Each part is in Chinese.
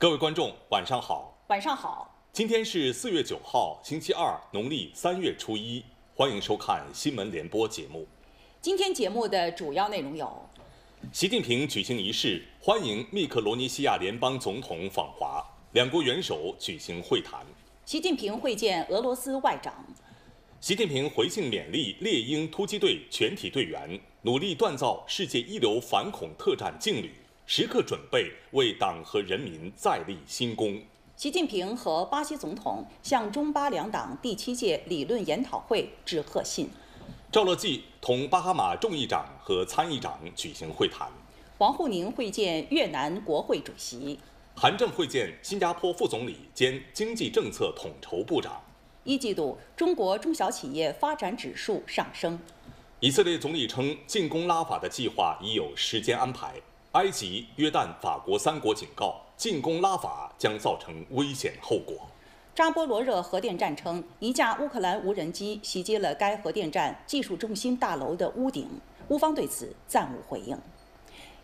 各位观众，晚上好。晚上好。今天是四月九号，星期二，农历三月初一。欢迎收看新闻联播节目。今天节目的主要内容有：习近平举行仪式，欢迎密克罗尼西亚联邦总统访华，两国元首举行会谈。习近平会见俄罗斯外长。习近平回信勉励猎鹰突击队全体队员，努力锻造世界一流反恐特战劲旅，时刻准备为党和人民再立新功。习近平和巴西总统向中巴两党第七届理论研讨会致贺信。赵乐际同巴哈马众议长和参议长举行会谈。王沪宁会见越南国会主席。韩正会见新加坡副总理兼经济政策统筹部长。一季度中国中小企业发展指数上升。以色列总理称，进攻拉法的计划已有时间安排。埃及、约旦、法国三国警告，进攻拉法将造成危险后果。扎波罗热核电站称，一架乌克兰无人机袭击了该核电站技术中心大楼的屋顶，乌方对此暂无回应。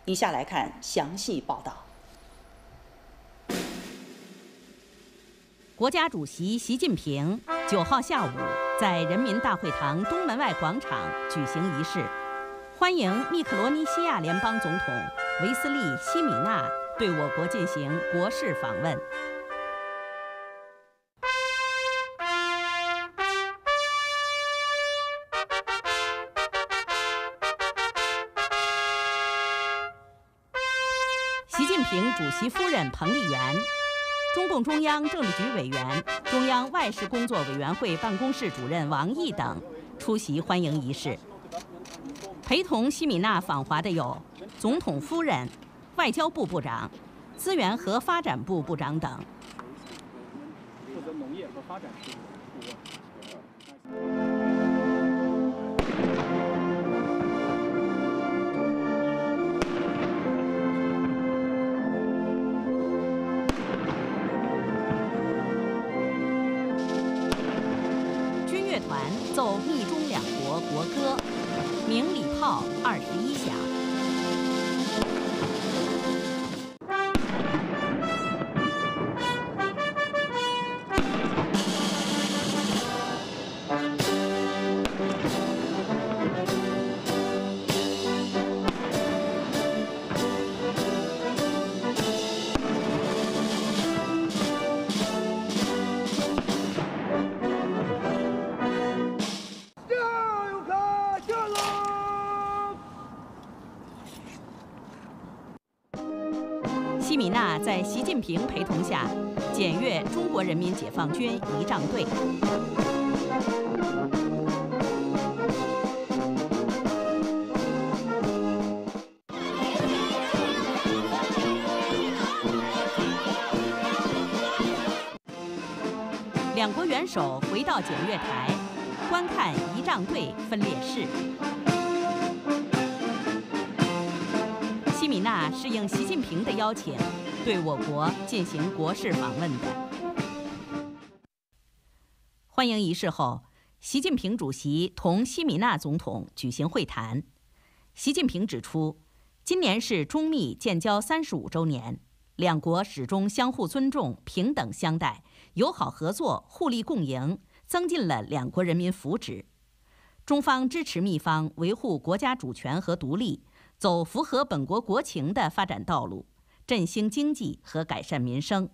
以下来看详细报道。国家主席习近平九号下午在人民大会堂东门外广场举行仪式，欢迎密克罗尼西亚联邦总统维斯利·西米纳对我国进行国事访问。习近平主席夫人彭丽媛。中共中央政治局委员、中央外事工作委员会办公室主任王毅等出席欢迎仪式。陪同西米娜访华的有总统夫人、外交部部长、资源和发展部部长等。负责农业和发展事务近平陪同下检阅中国人民解放军仪仗队。两国元首回到检阅台，观看仪仗队分列式。米娜是应习近平的邀请，对我国进行国事访问的。欢迎仪式后，习近平主席同西米娜总统举行会谈。习近平指出，今年是中密建交三十五周年，两国始终相互尊重、平等相待、友好合作、互利共赢，增进了两国人民福祉。中方支持密方维护国家主权和独立。走符合本国国情的发展道路，振兴经济和改善民生。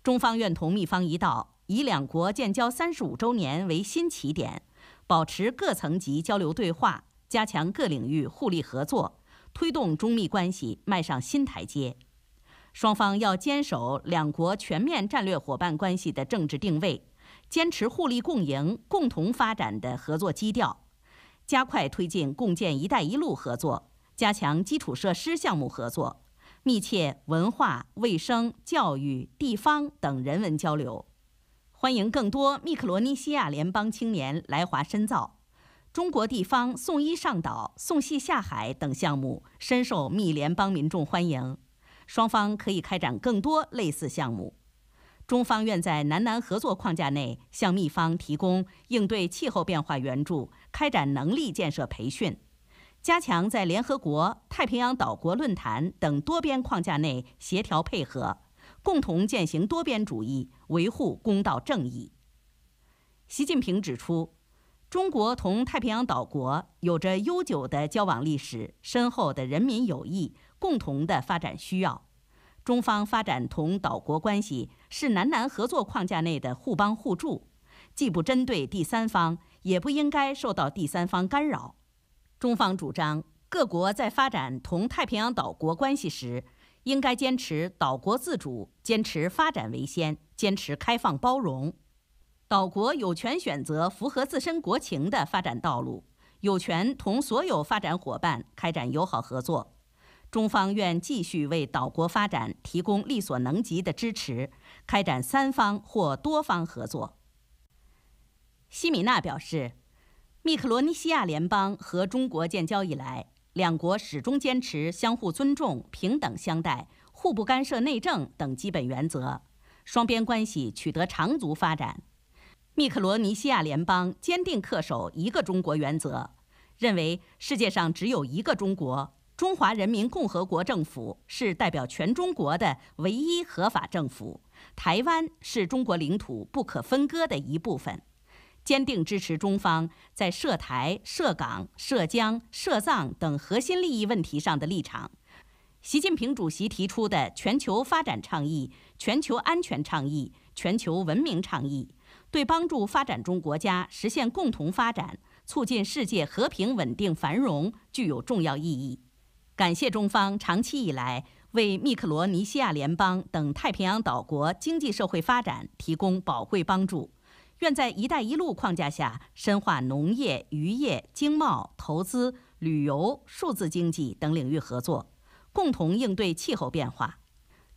中方愿同秘方一道，以两国建交三十五周年为新起点，保持各层级交流对话，加强各领域互利合作，推动中密关系迈上新台阶。双方要坚守两国全面战略伙伴关系的政治定位，坚持互利共赢、共同发展的合作基调，加快推进共建“一带一路”合作。加强基础设施项目合作，密切文化、卫生、教育、地方等人文交流，欢迎更多密克罗尼西亚联邦青年来华深造。中国地方送医上岛、送戏下海等项目深受密联邦民众欢迎，双方可以开展更多类似项目。中方愿在南南合作框架内，向密方提供应对气候变化援助、开展能力建设培训。加强在联合国、太平洋岛国论坛等多边框架内协调配合，共同践行多边主义，维护公道正义。习近平指出，中国同太平洋岛国有着悠久的交往历史、深厚的人民友谊、共同的发展需要。中方发展同岛国关系是南南合作框架内的互帮互助，既不针对第三方，也不应该受到第三方干扰。中方主张，各国在发展同太平洋岛国关系时，应该坚持岛国自主，坚持发展为先，坚持开放包容。岛国有权选择符合自身国情的发展道路，有权同所有发展伙伴开展友好合作。中方愿继续为岛国发展提供力所能及的支持，开展三方或多方合作。西米纳表示，密克罗尼西亚联邦和中国建交以来，两国始终坚持相互尊重、平等相待、互不干涉内政等基本原则，双边关系取得长足发展。密克罗尼西亚联邦坚定恪守一个中国原则，认为世界上只有一个中国。中华人民共和国政府是代表全中国的唯一合法政府，台湾是中国领土不可分割的一部分，坚定支持中方在涉台、涉港、涉疆、涉藏等核心利益问题上的立场。习近平主席提出的全球发展倡议、全球安全倡议、全球文明倡议，对帮助发展中国家实现共同发展、促进世界和平稳定繁荣具有重要意义。感谢中方长期以来为密克罗尼西亚联邦等太平洋岛国经济社会发展提供宝贵帮助，愿在“一带一路”框架下深化农业、渔业、经贸、投资、旅游、数字经济等领域合作，共同应对气候变化。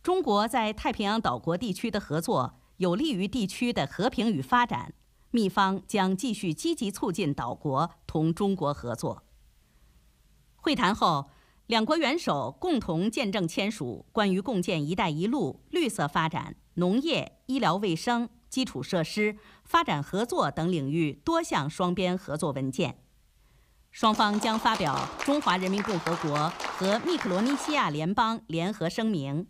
中国在太平洋岛国地区的合作有利于地区的和平与发展，秘方将继续积极促进岛国同中国合作。会谈后。两国元首共同见证签署关于共建“一带一路”绿色发展、农业、医疗卫生、基础设施发展合作等领域多项双边合作文件。双方将发表中华人民共和国和密克罗尼西亚联邦联合声明。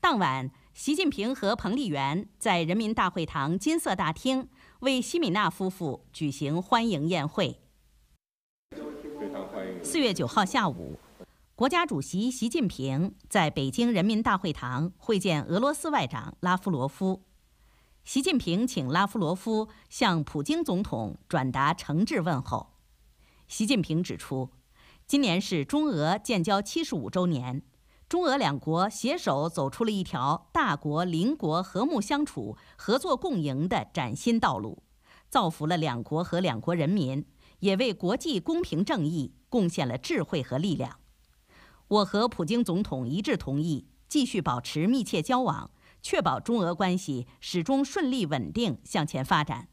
当晚，习近平和彭丽媛在人民大会堂金色大厅为西米纳夫妇举行欢迎宴会。四月九号下午。国家主席习近平在北京人民大会堂会见俄罗斯外长拉夫罗夫。习近平请拉夫罗夫向普京总统转达诚挚问候。习近平指出，今年是中俄建交七十五周年，中俄两国携手走出了一条大国邻国和睦相处、合作共赢的崭新道路，造福了两国和两国人民，也为国际公平正义贡献了智慧和力量。我和普京总统一致同意继续保持密切交往，确保中俄关系始终顺利稳定向前发展。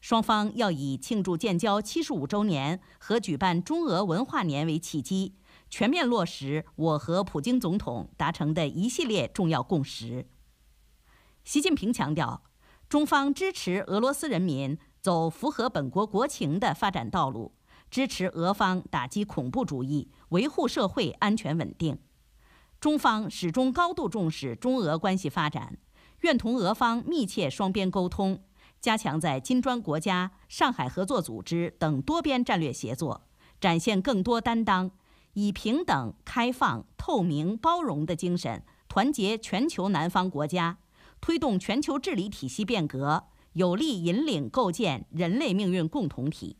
双方要以庆祝建交七十五周年和举办中俄文化年为契机，全面落实我和普京总统达成的一系列重要共识。习近平强调，中方支持俄罗斯人民走符合本国国情的发展道路。支持俄方打击恐怖主义，维护社会安全稳定。中方始终高度重视中俄关系发展，愿同俄方密切双边沟通，加强在金砖国家、上海合作组织等多边战略协作，展现更多担当，以平等、开放、透明、包容的精神，团结全球南方国家，推动全球治理体系变革，有力引领构建人类命运共同体。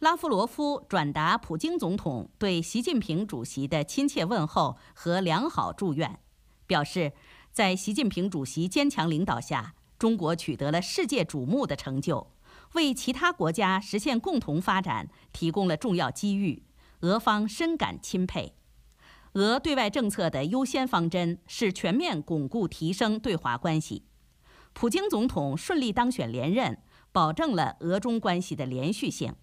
拉夫罗夫转达普京总统对习近平主席的亲切问候和良好祝愿，表示，在习近平主席坚强领导下，中国取得了世界瞩目的成就，为其他国家实现共同发展提供了重要机遇，俄方深感钦佩。俄对外政策的优先方针是全面巩固提升对华关系，普京总统顺利当选连任，保证了俄中关系的连续性。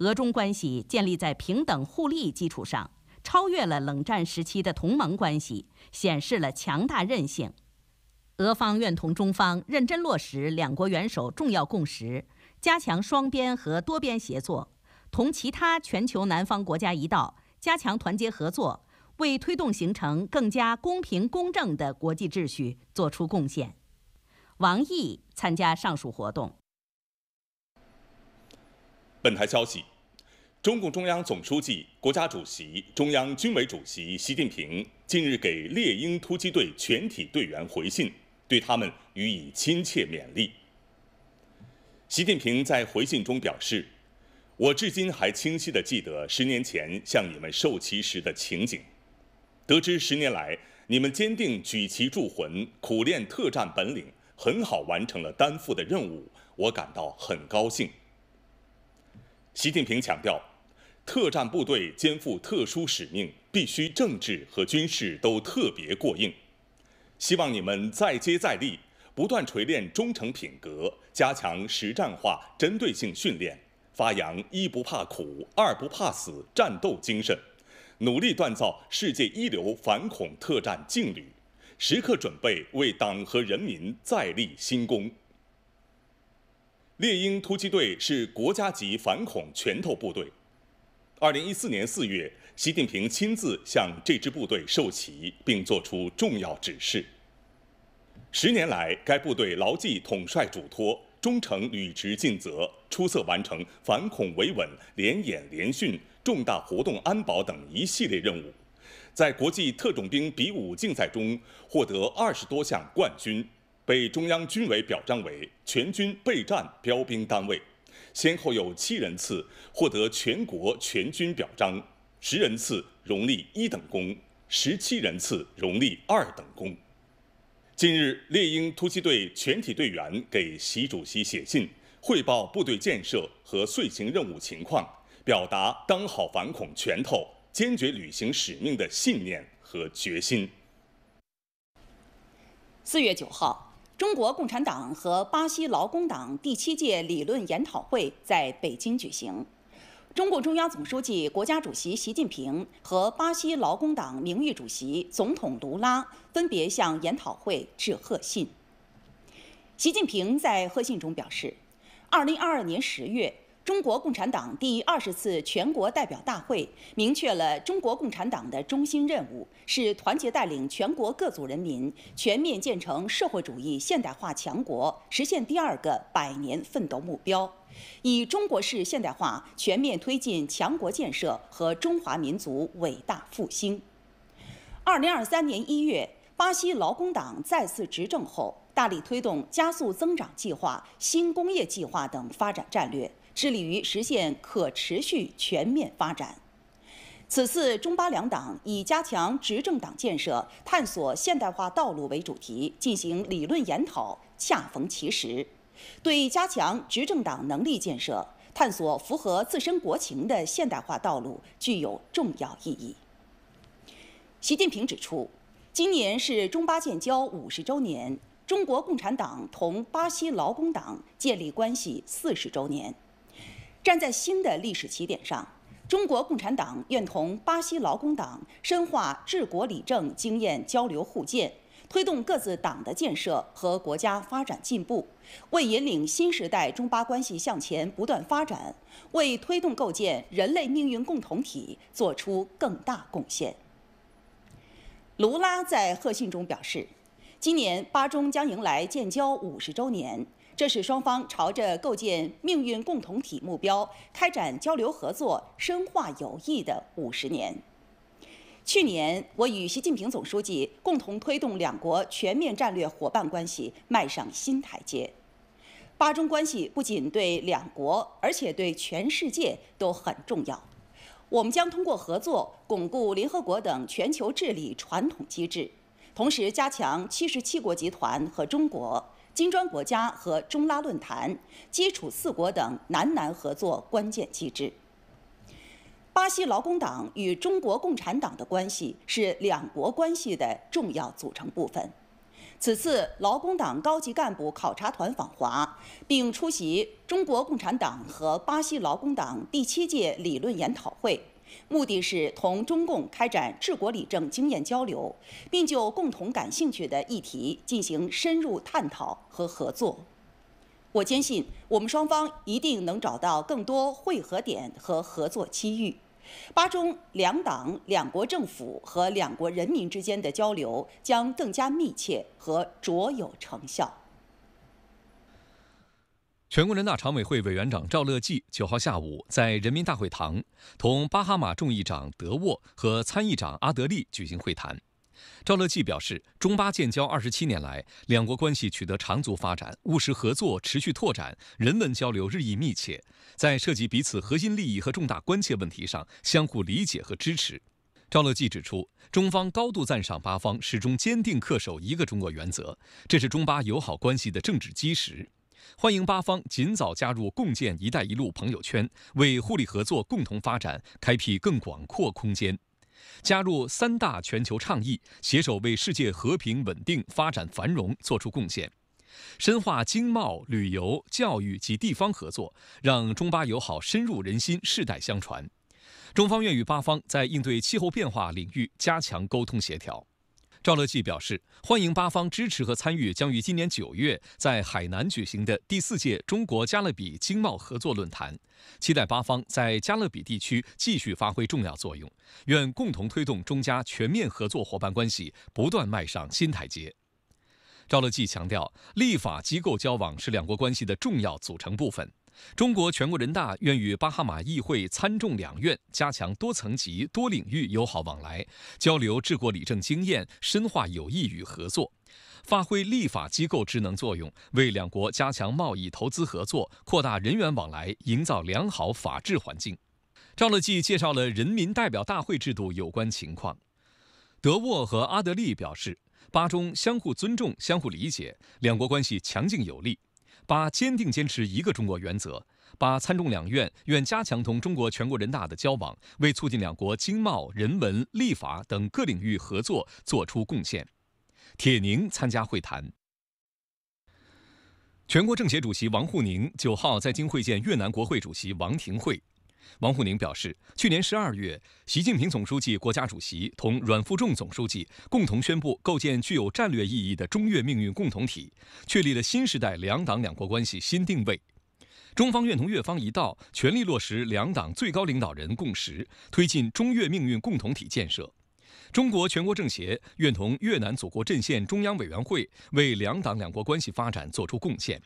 俄中关系建立在平等互利基础上，超越了冷战时期的同盟关系，显示了强大韧性。俄方愿同中方认真落实两国元首重要共识，加强双边和多边协作，同其他全球南方国家一道加强团结合作，为推动形成更加公平公正的国际秩序作出贡献。王毅参加上述活动。本台消息。中共中央总书记、国家主席、中央军委主席习近平近日给猎鹰突击队全体队员回信，对他们予以亲切勉励。习近平在回信中表示：“我至今还清晰地记得十年前向你们授旗时的情景，得知十年来你们坚定举旗铸魂、苦练特战本领，很好完成了担负的任务，我感到很高兴。”习近平强调。特战部队肩负特殊使命，必须政治和军事都特别过硬。希望你们再接再厉，不断锤炼忠诚品格，加强实战化、针对性训练，发扬一不怕苦、二不怕死战斗精神，努力锻造世界一流反恐特战劲旅，时刻准备为党和人民再立新功。猎鹰突击队是国家级反恐拳头部队。二零一四年四月，习近平亲自向这支部队授旗，并作出重要指示。十年来，该部队牢记统帅嘱托，忠诚履职尽责，出色完成反恐维稳、联演联训、重大活动安保等一系列任务，在国际特种兵比武竞赛中获得二十多项冠军，被中央军委表彰为全军备战标兵单位。先后有七人次获得全国全军表彰，十人次荣立一等功，十七人次荣立二等功。近日，猎鹰突击队全体队员给习主席写信，汇报部队建设和遂行任务情况，表达当好反恐拳头、坚决履行使命的信念和决心。四月九号。中国共产党和巴西劳工党第七届理论研讨会在北京举行。中共中央总书记、国家主席习近平和巴西劳工党名誉主席、总统卢拉分别向研讨会致贺信。习近平在贺信中表示，二零二二年十月。中国共产党第二十次全国代表大会明确了中国共产党的中心任务是团结带领全国各族人民全面建成社会主义现代化强国，实现第二个百年奋斗目标，以中国式现代化全面推进强国建设和中华民族伟大复兴。二零二三年一月，巴西劳工党再次执政后，大力推动加速增长计划、新工业计划等发展战略。致力于实现可持续全面发展。此次中巴两党以加强执政党建设、探索现代化道路为主题进行理论研讨，恰逢其时，对加强执政党能力建设、探索符合自身国情的现代化道路具有重要意义。习近平指出，今年是中巴建交五十周年，中国共产党同巴西劳工党建立关系四十周年。站在新的历史起点上，中国共产党愿同巴西劳工党深化治国理政经验交流互鉴，推动各自党的建设和国家发展进步，为引领新时代中巴关系向前不断发展，为推动构建人类命运共同体作出更大贡献。卢拉在贺信中表示，今年巴中将迎来建交五十周年。这是双方朝着构建命运共同体目标开展交流合作、深化友谊的五十年。去年，我与习近平总书记共同推动两国全面战略伙伴关系迈上新台阶。巴中关系不仅对两国，而且对全世界都很重要。我们将通过合作巩固联合国等全球治理传统机制，同时加强七十七国集团和中国。金砖国家和中拉论坛、基础四国等南南合作关键机制。巴西劳工党与中国共产党的关系是两国关系的重要组成部分。此次劳工党高级干部考察团访华，并出席中国共产党和巴西劳工党第七届理论研讨会。目的是同中共开展治国理政经验交流，并就共同感兴趣的议题进行深入探讨和合作。我坚信，我们双方一定能找到更多汇合点和合作机遇。巴中两党、两国政府和两国人民之间的交流将更加密切和卓有成效。全国人大常委会委员长赵乐际九号下午在人民大会堂同巴哈马众议长德沃和参议长阿德利举行会谈。赵乐际表示，中巴建交二十七年来，两国关系取得长足发展，务实合作持续拓展，人文交流日益密切，在涉及彼此核心利益和重大关切问题上相互理解和支持。赵乐际指出，中方高度赞赏巴方始终坚定恪守一个中国原则，这是中巴友好关系的政治基石。欢迎巴方尽早加入共建“一带一路”朋友圈，为互利合作、共同发展开辟更广阔空间；加入三大全球倡议，携手为世界和平、稳定、发展、繁荣作出贡献；深化经贸、旅游、教育及地方合作，让中巴友好深入人心、世代相传。中方愿与巴方在应对气候变化领域加强沟通协调。赵乐际表示，欢迎巴方支持和参与将于今年九月在海南举行的第四届中国加勒比经贸合作论坛，期待巴方在加勒比地区继续发挥重要作用，愿共同推动中加全面合作伙伴关系不断迈上新台阶。赵乐际强调，立法机构交往是两国关系的重要组成部分。中国全国人大愿与巴哈马议会参众两院加强多层级、多领域友好往来，交流治国理政经验，深化友谊与合作，发挥立法机构职能作用，为两国加强贸易投资合作、扩大人员往来营造良好法治环境。赵乐际介绍了人民代表大会制度有关情况。德沃和阿德利表示，巴中相互尊重、相互理解，两国关系强劲有力。八坚定坚持一个中国原则，八参众两院愿加强同中国全国人大的交往，为促进两国经贸、人文、立法等各领域合作作出贡献。铁凝参加会谈。全国政协主席王沪宁九号在京会见越南国会主席王廷惠。王沪宁表示，去年十二月，习近平总书记、国家主席同阮富仲总书记共同宣布构建具有战略意义的中越命运共同体，确立了新时代两党两国关系新定位。中方愿同越方一道，全力落实两党最高领导人共识，推进中越命运共同体建设。中国全国政协愿同越南祖国阵线中央委员会为两党两国关系发展作出贡献。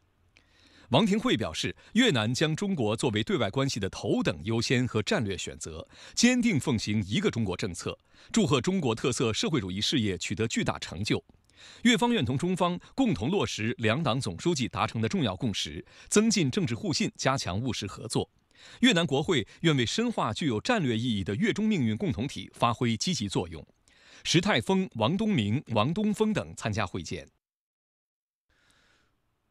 王廷惠表示，越南将中国作为对外关系的头等优先和战略选择，坚定奉行一个中国政策，祝贺中国特色社会主义事业取得巨大成就。越方愿同中方共同落实两党总书记达成的重要共识，增进政治互信，加强务实合作。越南国会愿为深化具有战略意义的越中命运共同体发挥积极作用。石泰峰、王东明、王东峰等参加会见。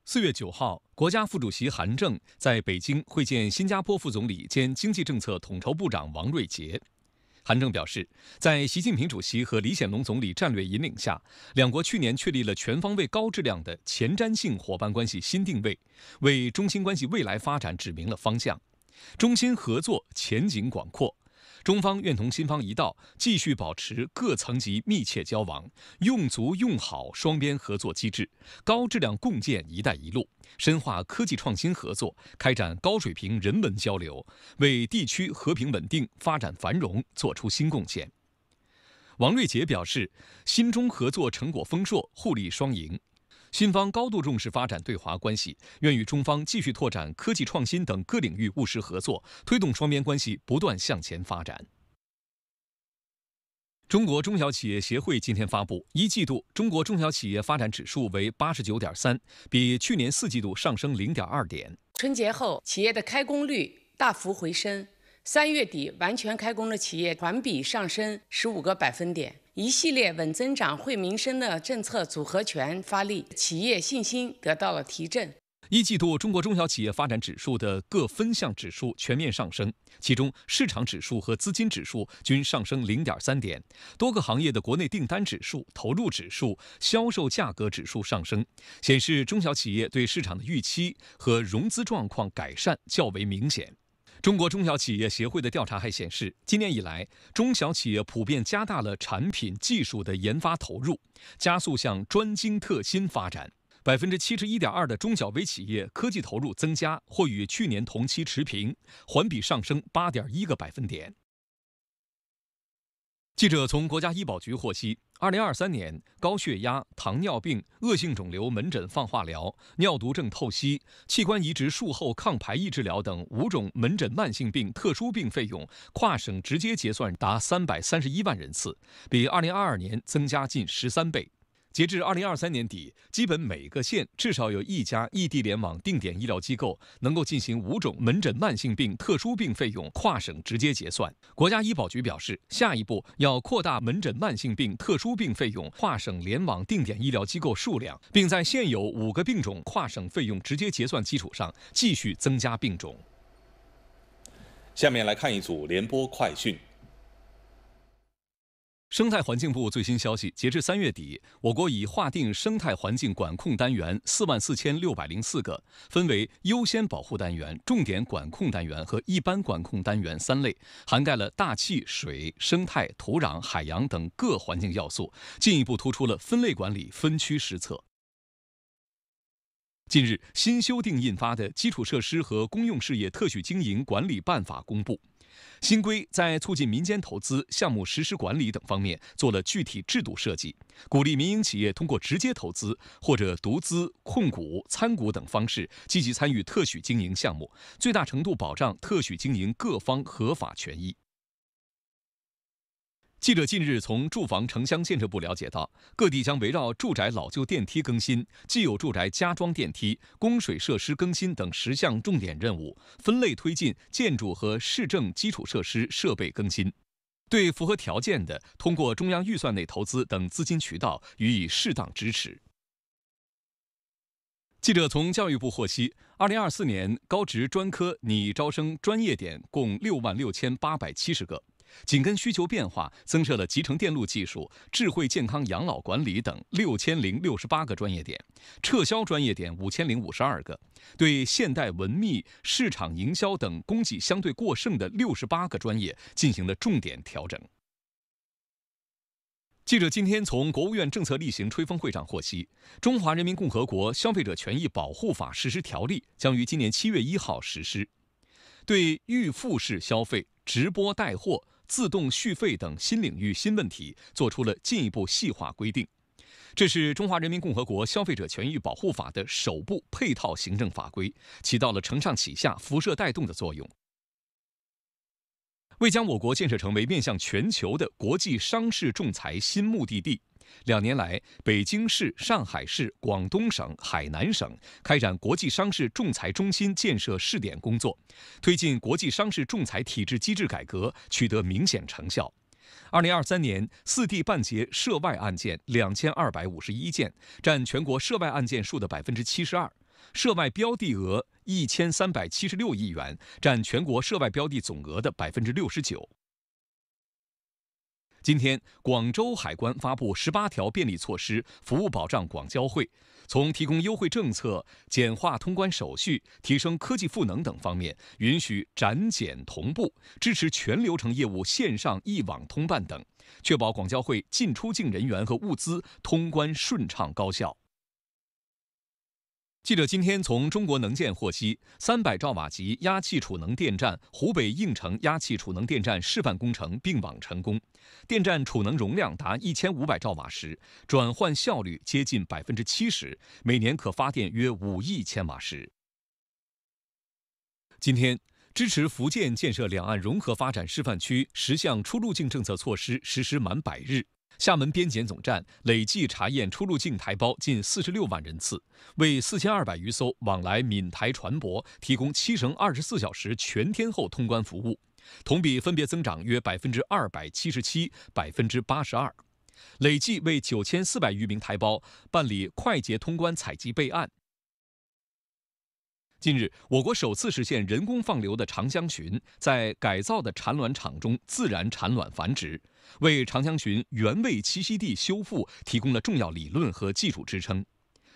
四月九号，国家副主席韩正在北京会见新加坡副总理兼经济政策统筹部长王瑞杰。韩正表示，在习近平主席和李显龙总理战略引领下，两国去年确立了全方位、高质量的前瞻性伙伴关系新定位，为中新关系未来发展指明了方向，中新合作前景广阔。中方愿同新方一道，继续保持各层级密切交往，用足用好双边合作机制，高质量共建“一带一路”，深化科技创新合作，开展高水平人文交流，为地区和平稳定、发展繁荣作出新贡献。王瑞杰表示，新中合作成果丰硕，互利双赢。新方高度重视发展对华关系，愿与中方继续拓展科技创新等各领域务实合作，推动双边关系不断向前发展。中国中小企业协会今天发布，一季度中国中小企业发展指数为八十九点三，比去年四季度上升零点二点。春节后，企业的开工率大幅回升，三月底完全开工的企业环比上升十五个百分点。一系列稳增长、惠民生的政策组合拳发力，企业信心得到了提振。一季度中国中小企业发展指数的各分项指数全面上升，其中市场指数和资金指数均上升零点三点，多个行业的国内订单指数、投入指数、销售价格指数上升，显示中小企业对市场的预期和融资状况改善较为明显。中国中小企业协会的调查还显示，今年以来，中小企业普遍加大了产品技术的研发投入，加速向专精特新发展。百分之七十一点二的中小微企业科技投入增加或与去年同期持平，环比上升八点一个百分点。记者从国家医保局获悉，二零二三年高血压、糖尿病、恶性肿瘤门诊放化疗、尿毒症透析、器官移植术后抗排异治疗等五种门诊慢性病特殊病费用跨省直接结算达三百三十一万人次，比二零二二年增加近十三倍。截至二零二三年底，基本每个县至少有一家异地联网定点医疗机构能够进行五种门诊慢性病特殊病费用跨省直接结算。国家医保局表示，下一步要扩大门诊慢性病特殊病费用跨省联网定点医疗机构数量，并在现有五个病种跨省费用直接结算基础上继续增加病种。下面来看一组联播快讯。生态环境部最新消息，截至三月底，我国已划定生态环境管控单元四万四千六百零四个，分为优先保护单元、重点管控单元和一般管控单元三类，涵盖了大气、水、生态、土壤、海洋等各环境要素，进一步突出了分类管理分区施策。近日，新修订印发的《基础设施和公用事业特许经营管理办法》公布。新规在促进民间投资、项目实施管理等方面做了具体制度设计，鼓励民营企业通过直接投资或者独资、控股、参股等方式积极参与特许经营项目，最大程度保障特许经营各方合法权益。记者近日从住房城乡建设部了解到，各地将围绕住宅老旧电梯更新、既有住宅加装电梯、供水设施更新等十项重点任务，分类推进建筑和市政基础设施设备更新，对符合条件的，通过中央预算内投资等资金渠道予以适当支持。记者从教育部获悉，二零二四年高职专科拟招生专业点共六万六千八百七十个。紧跟需求变化，增设了集成电路技术、智慧健康养老管理等六千零六十八个专业点，撤销专业点五千零五十二个，对现代文秘、市场营销等供给相对过剩的六十八个专业进行了重点调整。记者今天从国务院政策例行吹风会上获悉，《中华人民共和国消费者权益保护法实施条例》将于今年七月一号实施，对预付式消费、直播带货。自动续费等新领域新问题作出了进一步细化规定，这是《中华人民共和国消费者权益保护法》的首部配套行政法规，起到了承上启下、辐射带动的作用。为将我国建设成为面向全球的国际商事仲裁新目的地。两年来，北京市、上海市、广东省、海南省开展国际商事仲裁中心建设试点工作，推进国际商事仲裁体制机制改革取得明显成效。二零二三年，四地办结涉外案件两千二百五十一件，占全国涉外案件数的百分之七十二；涉外标的额一千三百七十六亿元，占全国涉外标的总额的百分之六十九。今天，广州海关发布十八条便利措施，服务保障广交会。从提供优惠政策、简化通关手续、提升科技赋能等方面，允许展检同步，支持全流程业务线上一网通办等，确保广交会进出境人员和物资通关顺畅高效。记者今天从中国能建获悉，三百兆瓦级压气储能电站湖北应城压气储能电站示范工程并网成功，电站储能容量达一千五百兆瓦时，转换效率接近百分之七十，每年可发电约五亿千瓦时。今天，支持福建建设两岸融合发展示范区十项出入境政策措施实施满百日。厦门边检总站累计查验出入境台胞近四十六万人次，为四千二百余艘往来闽台船舶提供七乘二十四小时全天候通关服务，同比分别增长约百分之二百七十七、百分之八十二，累计为九千四百余名台胞办理快捷通关采集备案。近日，我国首次实现人工放流的长江鲟在改造的产卵场中自然产卵繁殖，为长江鲟原位栖息地修复提供了重要理论和技术支撑。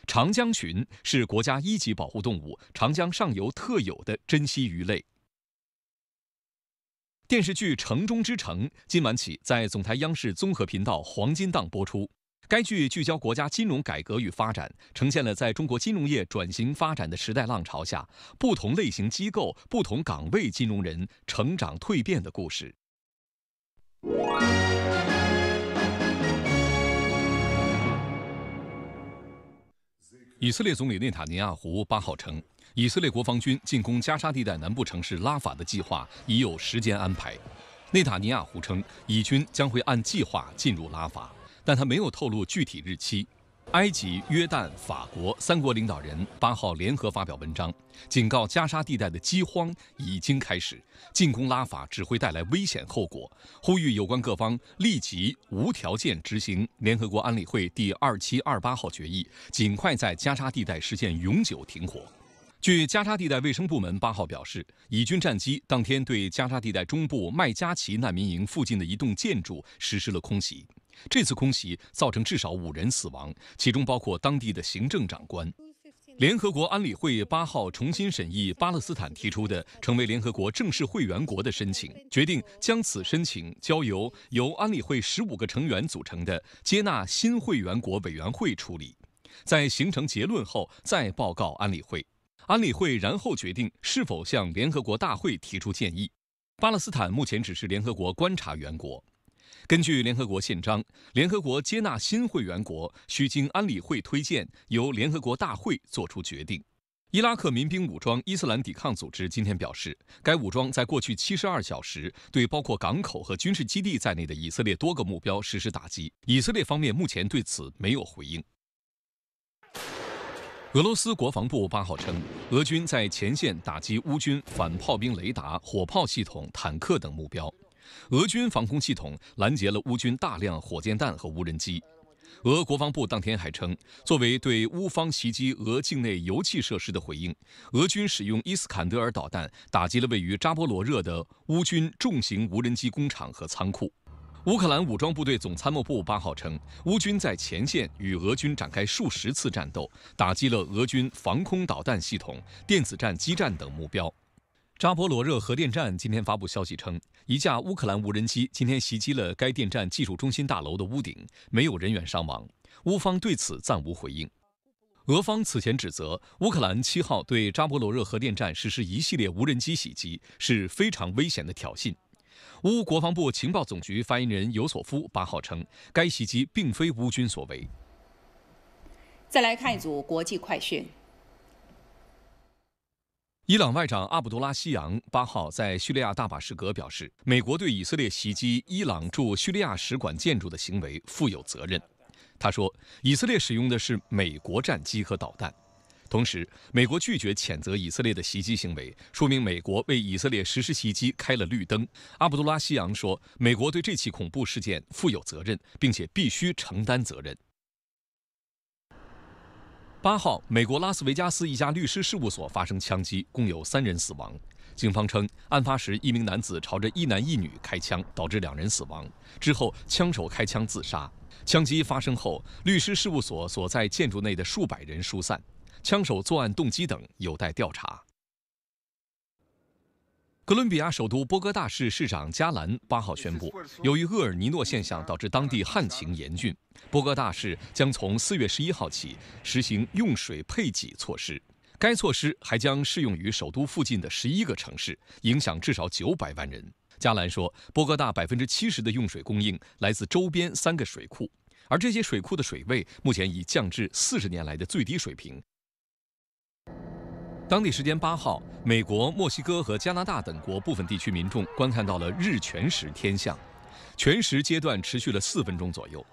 长江鲟是国家一级保护动物，长江上游特有的珍稀鱼类。电视剧《城中之城》今晚起在总台央视综合频道黄金档播出。该剧聚焦国家金融改革与发展呈现了在中国金融业转型发展的时代浪潮下不同类型机构不同岗位金融人成长蜕变的故事。以色列总理内塔尼亚胡八号称以色列国防军进攻加沙地带南部城市拉法的计划已有时间安排。内塔尼亚胡称以军将会按计划进入拉法。但他没有透露具体日期。埃及、约旦、法国三国领导人八号联合发表文章，警告加沙地带的饥荒已经开始，进攻拉法只会带来危险后果，呼吁有关各方立即无条件执行联合国安理会第二七二八号决议，尽快在加沙地带实现永久停火。据加沙地带卫生部门八号表示，以军战机当天对加沙地带中部麦加齐难民营附近的一栋建筑实施了空袭。这次空袭造成至少五人死亡，其中包括当地的行政长官。联合国安理会八号重新审议巴勒斯坦提出的成为联合国正式会员国的申请，决定将此申请交由由安理会十五个成员组成的接纳新会员国委员会处理，在形成结论后再报告安理会。安理会然后决定是否向联合国大会提出建议。巴勒斯坦目前只是联合国观察员国。根据联合国宪章，联合国接纳新会员国需经安理会推荐，由联合国大会作出决定。伊拉克民兵武装伊斯兰抵抗组织今天表示，该武装在过去七十二小时对包括港口和军事基地在内的以色列多个目标实施打击。以色列方面目前对此没有回应。俄罗斯国防部八号称，俄军在前线打击乌军反炮兵雷达、火炮系统、坦克等目标。俄军防空系统拦截了乌军大量火箭弹和无人机。俄国防部当天还称，作为对乌方袭击俄境内油气设施的回应，俄军使用伊斯坎德尔导弹打击了位于扎波罗热的乌军重型无人机工厂和仓库。乌克兰武装部队总参谋部八号称，乌军在前线与俄军展开数十次战斗，打击了俄军防空导弹系统、电子战基站等目标。扎波罗热核电站今天发布消息称，一架乌克兰无人机今天袭击了该电站技术中心大楼的屋顶，没有人员伤亡。乌方对此暂无回应。俄方此前指责乌克兰七号对扎波罗热核电站实施一系列无人机袭击是非常危险的挑衅。乌国防部情报总局发言人尤索夫八号称，该袭击并非乌军所为。再来看一组国际快讯。伊朗外长阿卜杜拉希扬八号在叙利亚大马士革表示，美国对以色列袭击伊朗驻叙利亚使馆建筑的行为负有责任。他说，以色列使用的是美国战机和导弹。同时，美国拒绝谴责以色列的袭击行为，说明美国为以色列实施袭击开了绿灯。阿卜杜拉希扬说，美国对这起恐怖事件负有责任，并且必须承担责任。八号，美国拉斯维加斯一家律师事务所发生枪击，共有三人死亡。警方称，案发时一名男子朝着一男一女开枪，导致两人死亡。之后，枪手开枪自杀。枪击发生后，律师事务所所在建筑内的数百人疏散。枪手作案动机等有待调查。哥伦比亚首都波哥大市市长加兰八号宣布，由于厄尔尼诺现象导致当地旱情严峻，波哥大市将从四月十一号起实行用水配给措施。该措施还将适用于首都附近的十一个城市，影响至少九百万人。加兰说，波哥大百分之七十的用水供应来自周边三个水库，而这些水库的水位目前已降至四十年来的最低水平。当地时间八号，美国、墨西哥和加拿大等国部分地区民众观看到了日全食天象，全食阶段持续了四分钟左右。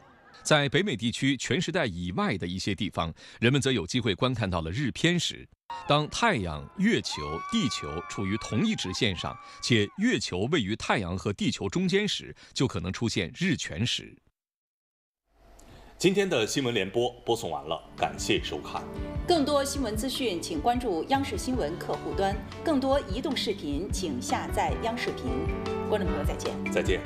在北美地区全时带以外的一些地方，人们则有机会观看到了日偏食。当太阳、月球、地球处于同一直线上，且月球位于太阳和地球中间时，就可能出现日全食。今天的新闻联播播送完了，感谢收看。更多新闻资讯，请关注央视新闻客户端；更多移动视频，请下载央视频。观众朋友，再见。再见。